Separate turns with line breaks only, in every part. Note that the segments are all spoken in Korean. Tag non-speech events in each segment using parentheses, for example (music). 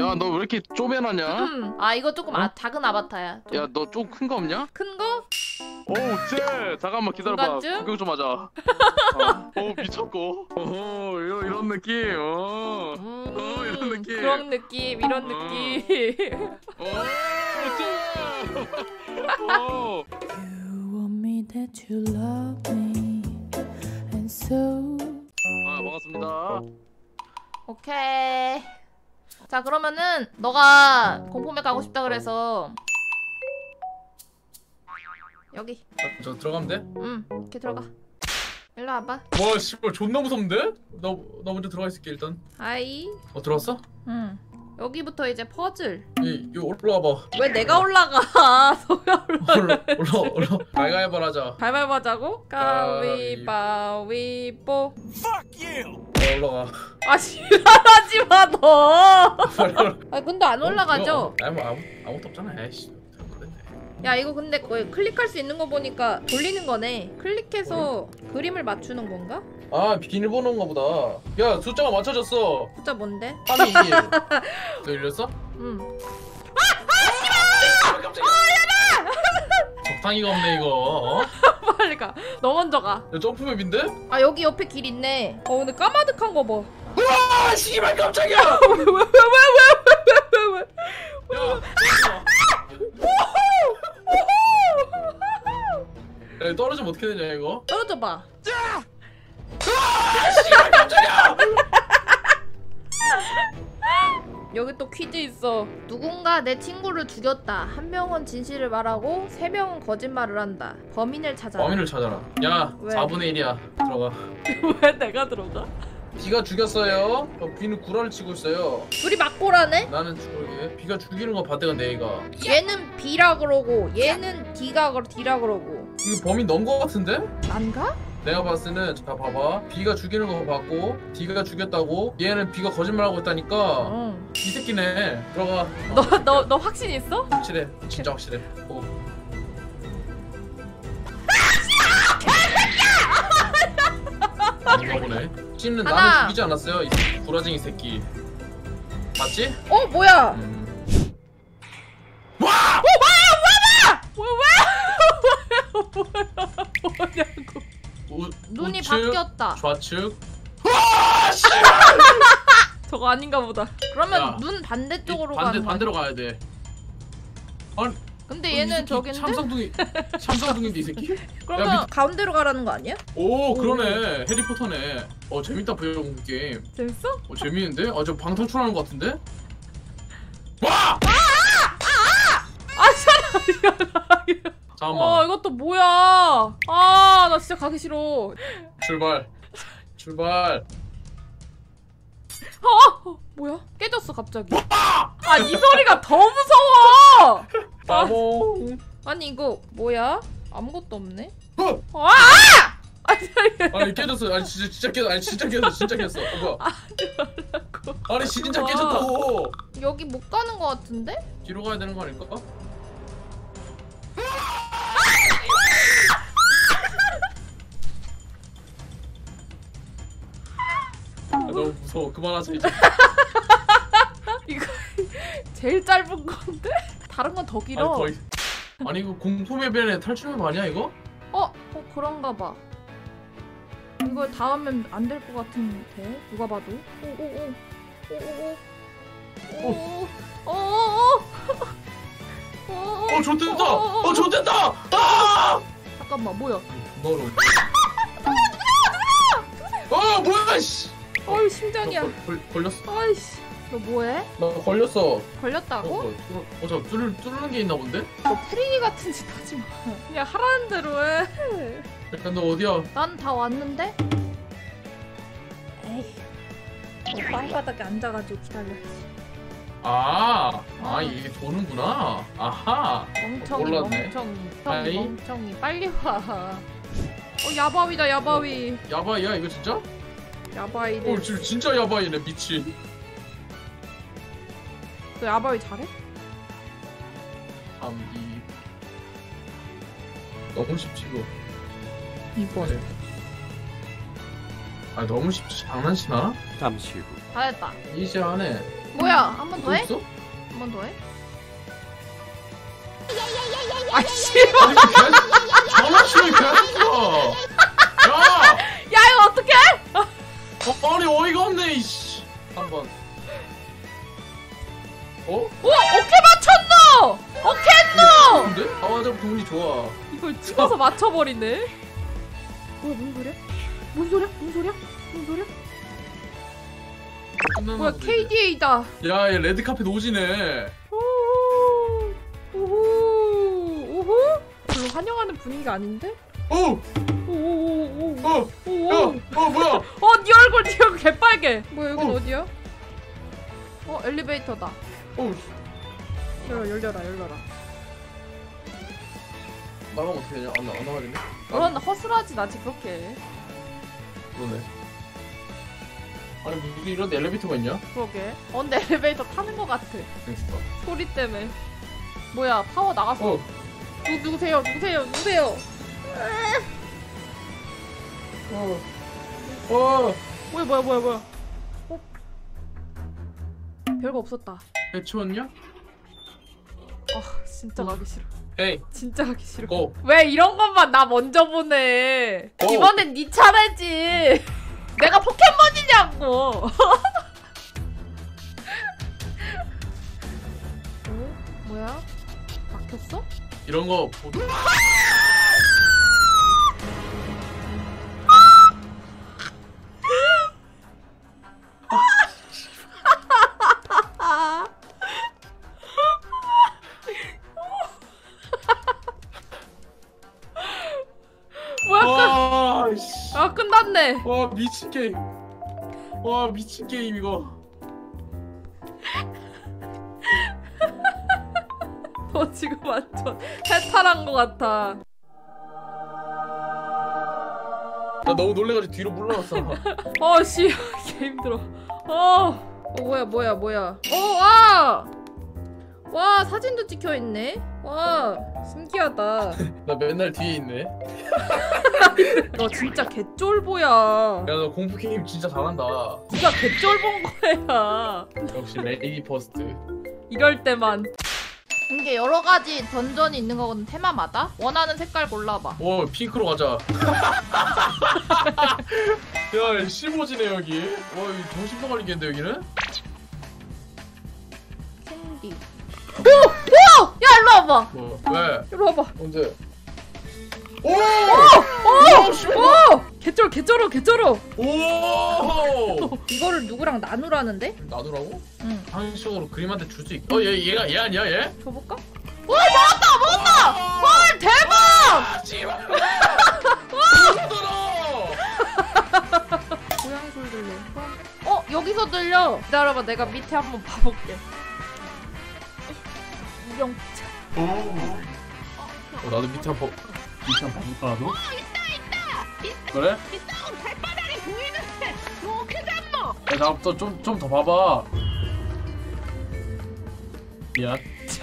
야 너 왜 이렇게 쪼매나냐?
음. (clears throat) 아 이거 조금 아,
어?
작은 아바타야. 좀
야 너 좀 큰 거 없냐?
큰 거?
오우 쟤 잠깐만 기다려봐
중간쯤?
구경 좀 하자 (laughs) 어, 어 미쳤고 어 이런, 이런 느낌 어,
음,
어, 이런 느낌.
그런 느낌, 이런
어.
느낌.
어, 쟤! 어.
You want me that you love me, and so
아 반갑습니다
오케이. 자 그러면은 너가 공포 map 가고 싶다 그래서 여기.
저 들어가면 돼?
음 이렇게 들어가. 일로 와봐.
와 씨발 존나 무섭는데? 나, 나 먼저 들어가 있을게 일단
hi.
어 들어왔어?
음. 여기부터 이제 퍼즐.
이, 이 올라와봐
왜 내가 올라가? (laughs) 너가 올라.
올라 올라 올라 가위바위보 하자
발발 하자고? 가위바위보.
어, 올라가
아 지랄하지 마 너.
빨리 (laughs) 올라
아 근데 안 올라가죠?
어, 아무 아무 아무것도 없잖아 그랬네.
야 이거 근데 클릭할 수 있는 거 보니까 돌리는 거네. 클릭해서 그림을 맞추는 건가?
아 비밀번호인가 보다 야 숫자가 맞춰졌어
숫자 뭔데?
321 (laughs) 너 열렸어?
응.
적당히가 없네 이거 어?
가. 너 먼저 가.
야 점프맵인데?
아 여기 옆에 길 있네. 어 근데 까마득한 거 봐.
아 씨발 깜짝이야 (laughs)
왜왜왜왜왜왜
야 야, 떨어지면 어떻게 되냐 이거?
떨어져 봐.
씨발 깜짝이야!
여기 또 퀴즈 있어. 누군가 내 친구를 죽였다. 한 명은 진실을 말하고 세 명은 거짓말을 한다. 범인을 찾아라.
범인을 찾아라 야
왜?
4분의 1이야 들어가 (laughs)
왜 내가 들어가?
비가 죽였어요 어, 비는 구라를 치고 있어요
둘이 맞고라네?
나는 죽을게 비가 죽이는 거 봤대가 내가
얘는 B라 그러고 얘는 D가 그러 D라 그러고
이거 범인 넣은 거 같은데?
난가?
내가 봤을 때는 자 봐봐 비가 죽이는 거 봤고 D가 죽였다고 얘는 비가 거짓말하고 있다니까
응.
이 새끼네 들어가
너 너 너 확신 있어?
확실해 진짜 확실해 어. 아닌가 보네 씨는
하나.
나는 죽이지 않았어요 이 구라쟁이 새끼 맞지?
어 뭐야?
음.
뭐야 뭐냐고
우,
눈이
우측,
바뀌었다
좌측 (laughs)
저거 아닌가 보다 그러면
야,
눈 반대쪽으로
반대
가는 거
반대로 가야 돼. 아니,
근데
이
얘는 저긴데?
참상둥이 참상둥인데 (laughs) 이 새끼?
그러면
야,
가운데로 가라는 거 아니야?
오 그러네 해리포터네. 어 재밌다 부여공 게임.
재밌어?
어 재밌는데? 아저 방탈출하는 것 같은데? 와!
아 사람이야
잠깐만
어 이것도 뭐야 아 나 진짜 가기 싫어
출발 출발.
어, 어 뭐야 깨졌어 갑자기 아 이 소리가 더 무서워
따봉.
아니 이거 뭐야 아무것도 없네
어!
아! 아니 아니
아니 깨졌어. 아니 진짜 진짜 깨졌. 아니 진짜 깨졌어. 진짜 깨졌어. 어, 뭐야? 아니 진짜
와.
깨졌다고.
여기 못 가는 거 같은데?
뒤로 가야 되는 거 아닐까? 너무 무서워. 그만하자 이제. (laughs)
이거 제일 짧은 건데? 다른 건더
아니
길어
거의. 아니 이거 공포맵에 탈출맵 아니야 이거?
어? 어 그런가 봐 이거 다음엔 안 될 것 같은데 누가 봐도 오오오 오오오 오오오
어 좋댔다. 어 좋댔다. 아!
잠깐만 뭐야
너로. (laughs) 어 뭐야 씨.
어이 심장이야
나 걸, 걸렸어.
아이씨 너 뭐해?
나 걸렸어. 어,
걸렸다고?
어, 뚫- 어, 저 뚫는 뚫는 게 있나 본데?
너 프리기 같은 짓 하지 마 그냥 하라는 대로 해
약간 너 어디야?
난 다 왔는데? 에이 너 땅바닥에 앉아가지고 기다려야지
아, 아 이게 도는구나. 아하.
멍청이
몰랐네.
멍청이. 멍청이 멍청이 빨리 와 어, 야바위다 야바위
야바이야 이거 진짜?
야바위네
어 지금 진짜 야바이네 미친.
너 야바위 잘해?
3, 2 너무 쉽지 이거. 이번에. 아 너무 쉽지 장난치나?
잠시 후.
잘했다
이제 안에
뭐야 한 번 더 해?
있어?
한 번 더 해? (laughs)
개 장난치면 개했어 야? 어, 아니 어이가 없네 이씨 한번 어?
오 어깨 맞췄노! 어깨
근데? 아와장 분이 좋아
이걸 찍어서 맞춰버리네. 뭐야 무슨 소리야? 무슨 소리야? 무슨 소리야? 무슨 소리야? 뭐야 KDA다.
야 얘 레드카펫 오지네
우후 우후. 별로 환영하는 분위기가 아닌데?
오!
오오오오
어!
오.
야! 어 뭐야!
어 네 얼굴 개빨개. 뭐야 여긴
어.
어디야? 어 엘리베이터다.
어
열어 열려라 열려라.
나가면 어떻게 되냐? 안, 나, 안 나가겠네?
그런 허술하지 나지 그렇게.
그러네 아니 무슨 이런 엘리베이터가 있냐?
그러게. 어 근데 엘리베이터 타는 것 같아.
그러니까
소리 때문에. 뭐야 파워 나갔어.
어!
누, 누구세요? 누구세요? 누구세요?
어! 어!
뭐야 뭐야 뭐야 뭐야 어? 별거 없었다
해치웠냐?
아 진짜 가기 싫어
에이
진짜 가기 싫어
고!
왜 이런 것만 나 먼저 보내
어.
이번엔 네 차례지 내가 포켓몬이냐고 (laughs) 어? 뭐야? 막혔어?
이런 거 보... 와 미친 게임. 와 미친 게임 이거. (laughs)
너 지금 완전 해탈한 것 같아.
나 너무 놀래가지고 뒤로 물러났어.
어씨 개 힘들어. 어, 어 뭐야 뭐야 뭐야. 어와 와 와, 사진도 찍혀 있네. 와 신기하다. (laughs)
나 맨날 뒤에 있네. (laughs)
너 진짜 개쫄보야.
야너 공포 게임 진짜 잘한다.
네가 개쫄본 거야.
역시 lady first.
이럴 때만. 이게 여러 가지 dungeon이 있는 거거든. 테마마다 원하는 색깔 골라봐.
오 핑크로 가자. (laughs) 야 15지네 여기. 와 이거 정신병 걸리겠는데 여기는?
캔디 오! 오! 야 일로 와봐
뭐 왜?
일로 와봐
언제? 오!
오!
씨.
오! 개쩔 개쩔어 개쩔어
오! (laughs)
이거를 누구랑 나누라는데?
놔두라고?
응
한식으로 그림한테 줄 수 있... 어 얘, 얘가 얘 아니야 얘?
줘볼까? 오 먹었다 먹었다! 헐 대박!
아 씨발 들어
고양이 소리 들려 어 여기서 들려 기다려봐 내가 밑에 한번 봐볼게 우영차
어, 나도 밑에 한 번 밑에 한번 봐볼까 나도? 어 있다! 있다! 그래? 있다고 발바닥이 보이는데 너 어떻게 잡노? 나부터 좀 좀 더 봐봐. 미안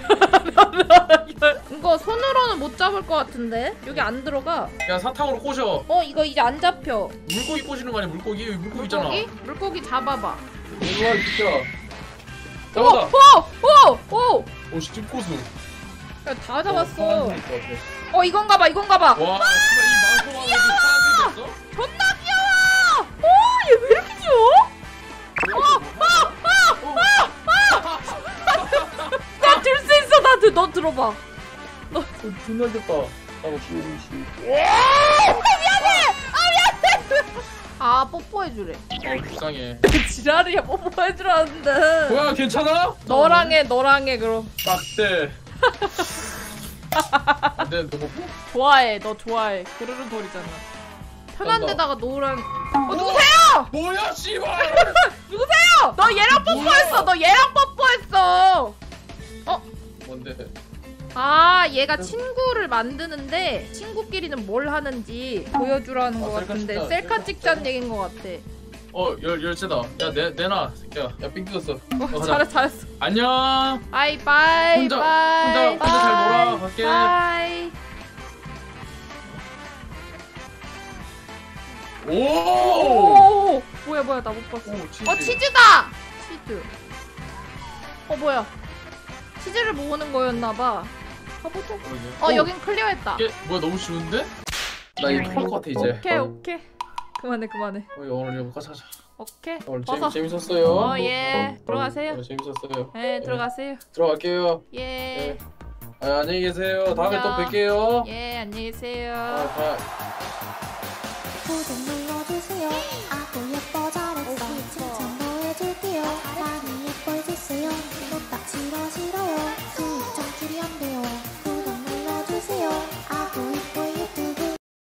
(laughs)
이거 손으로는 못 잡을 것 같은데? 여기 안 들어가?
야 사탕으로 꼬셔.
어 이거 이제 안 잡혀.
물고기 꼬시는 거 아니야? 물고기? 여기 물고기 있잖아.
물고기? 물고기 잡아봐.
이리와 비켜.
오!
잡았다.
오! 오! 오!
오씨 찜꼬수
야, 다 잡았어.
어,
어 이건가 봐 이건가 봐.
와 씨발 이 됐어?
존나 귀여워! 오! 얘 왜 이렇게 귀여워? (laughs) 나들수 있어 나 들, 너 들어봐.
어, 존나 됐다. 나도 귀여우시
아 뽀뽀해주래.
어 불쌍해. (laughs)
지랄이야 뽀뽀 해주라는데.
뭐야 괜찮아?
너랑 해 너랑 해 그럼.
딱대 안돼 너 뭐?
좋아해 너 좋아해. 그르르 돌이잖아. 편한
간다.
데다가 노랑 어 누구세요?
뭐야 씨발! (laughs)
누구세요? 너 얘랑 뽀뽀했어 너 얘랑 뽀뽀했어.
뭔데?
아 얘가 친구를 만드는데 친구끼리는 뭘 하는지 보여주라는
아,
것
셀카
같은데
찍자,
셀카
셀카
찍자는 얘기인 것 같아
어 열, 열쇠다. 야 내, 내놔 새끼야. 야 삥 뜯었어.
어,
가자.
잘했어 잘했어.
안녕.
bye bye
혼자-
bye
혼자- 혼자 잘 놀아. 갈게.
bye.
오!
오! 뭐야 뭐야 나 못 봤어.
오 치즈.
어 치즈다! 치즈. 어 뭐야. 치즈를 모으는 거였나봐. 가보자
그러게.
어 여긴 클리어했다.
이게 뭐야 너무 쉬운데? 나 이거 토할 것 같아 이제.
오케이 오케이 그만해 그만해.
우리 오늘 여기까지 하자.
오케이
오늘 재, 재밌었어요.
어예. 어, 예. 들어가세요.
오늘 재밌었어요.
예, 예. 들어가세요.
들어갈게요.
예,
예. 아, 안녕히 계세요. 다음에 또 뵐게요.
예 안녕히 계세요.
아,
구독 눌러주세요. 아구 예뻐 잘했어. 칭찬도 해줄게요. 많이 예뻐해주세요. 또딱 싫어 싫어요. 수입 좀 줄이 안돼.